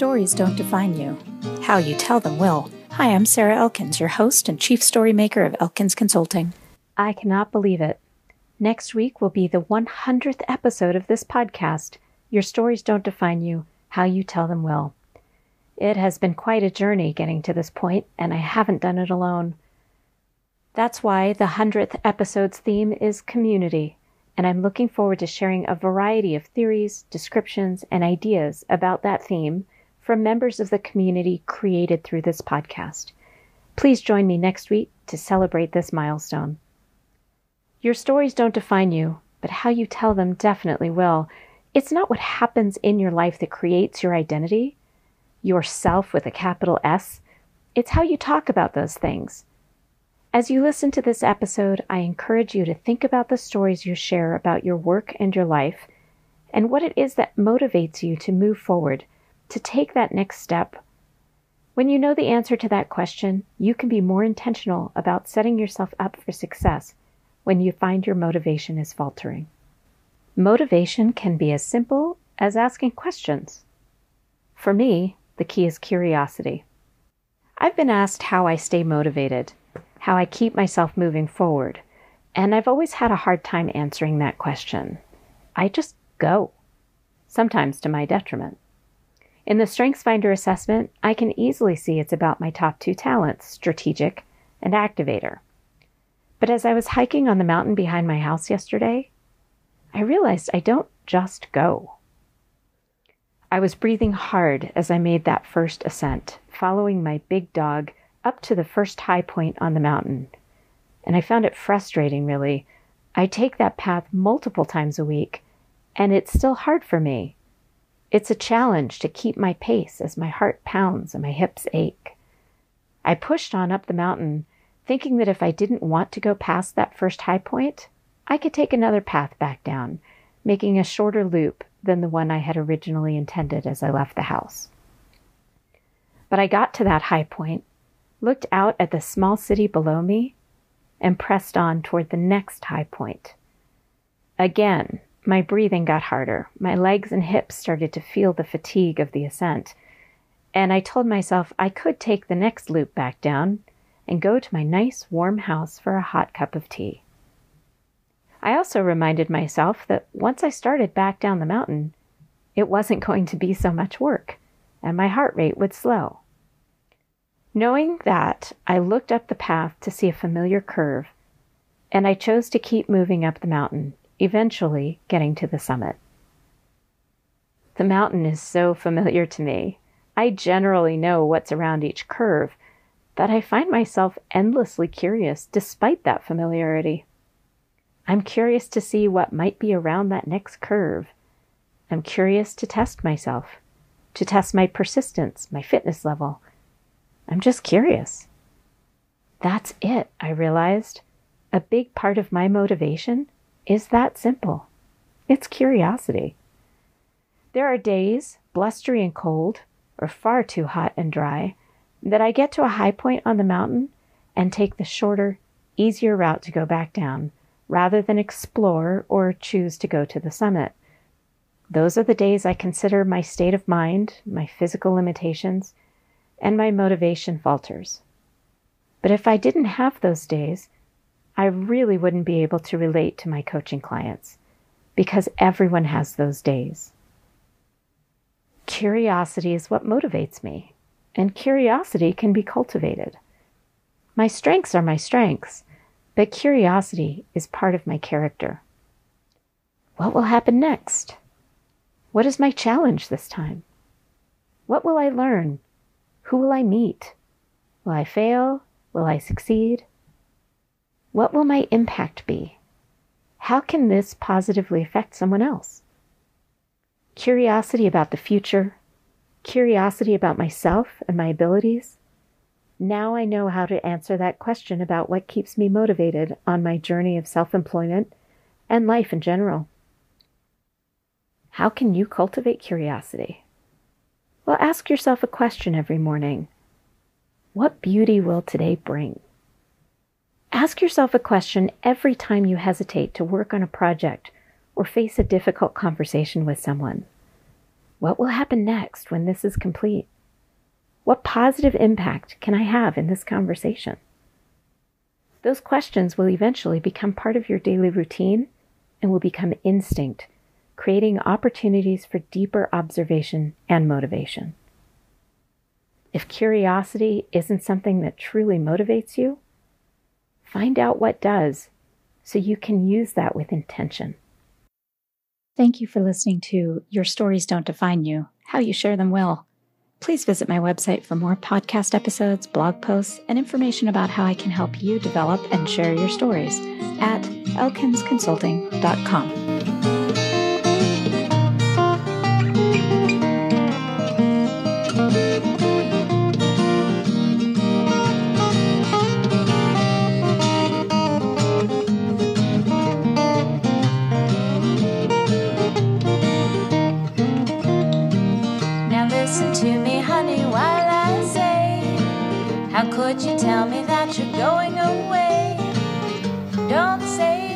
stories don't define you. How you tell them will. Hi, I'm Sarah Elkins, your host and chief story maker of Elkins Consulting. I cannot believe it. Next week will be the 100th episode of this podcast. Your stories don't define you, how you tell them will. It has been quite a journey getting to this point, and I haven't done it alone. That's why the 100th episode's theme is community and I'm looking forward to sharing a variety of theories, descriptions, and ideas about that theme from members of the community created through this podcast. Please join me next week to celebrate this milestone. Your stories don't define you, but how you tell them definitely will. It's not what happens in your life that creates your identity, yourself with a capital S. It's how you talk about those things. As you listen to this episode, I encourage you to think about the stories you share about your work and your life and what it is that motivates you to move forward, to take that next step. When you know the answer to that question, you can be more intentional about setting yourself up for success when you find your motivation is faltering. Motivation can be as simple as asking questions. For me, the key is curiosity. I've been asked how I stay motivated how I keep myself moving forward. And I've always had a hard time answering that question. I just go, sometimes to my detriment. In the StrengthsFinder assessment, I can easily see it's about my top two talents, strategic and activator. But as I was hiking on the mountain behind my house yesterday, I realized I don't just go. I was breathing hard as I made that first ascent, following my big dog up to the first high point on the mountain. And I found it frustrating, really. I take that path multiple times a week, and it's still hard for me. It's a challenge to keep my pace as my heart pounds and my hips ache. I pushed on up the mountain, thinking that if I didn't want to go past that first high point, I could take another path back down, making a shorter loop than the one I had originally intended as I left the house. But I got to that high point looked out at the small city below me, and pressed on toward the next high point. Again, my breathing got harder. My legs and hips started to feel the fatigue of the ascent. And I told myself I could take the next loop back down and go to my nice warm house for a hot cup of tea. I also reminded myself that once I started back down the mountain, it wasn't going to be so much work, and my heart rate would slow. Knowing that, I looked up the path to see a familiar curve, and I chose to keep moving up the mountain, eventually getting to the summit. The mountain is so familiar to me. I generally know what's around each curve, that I find myself endlessly curious despite that familiarity. I'm curious to see what might be around that next curve. I'm curious to test myself, to test my persistence, my fitness level, I'm just curious. That's it, I realized. A big part of my motivation is that simple it's curiosity. There are days, blustery and cold, or far too hot and dry, that I get to a high point on the mountain and take the shorter, easier route to go back down, rather than explore or choose to go to the summit. Those are the days I consider my state of mind, my physical limitations, and my motivation falters. But if I didn't have those days, I really wouldn't be able to relate to my coaching clients because everyone has those days. Curiosity is what motivates me, and curiosity can be cultivated. My strengths are my strengths, but curiosity is part of my character. What will happen next? What is my challenge this time? What will I learn who will I meet? Will I fail? Will I succeed? What will my impact be? How can this positively affect someone else? Curiosity about the future, curiosity about myself and my abilities. Now I know how to answer that question about what keeps me motivated on my journey of self employment and life in general. How can you cultivate curiosity? Well, ask yourself a question every morning What beauty will today bring? Ask yourself a question every time you hesitate to work on a project or face a difficult conversation with someone. What will happen next when this is complete? What positive impact can I have in this conversation? Those questions will eventually become part of your daily routine and will become instinct, creating opportunities for deeper observation and motivation. If curiosity isn't something that truly motivates you, find out what does so you can use that with intention. Thank you for listening to Your Stories Don't Define You, How You Share Them Will. Please visit my website for more podcast episodes, blog posts, and information about how I can help you develop and share your stories at elkinsconsulting.com. How could you tell me that you're going away? Don't say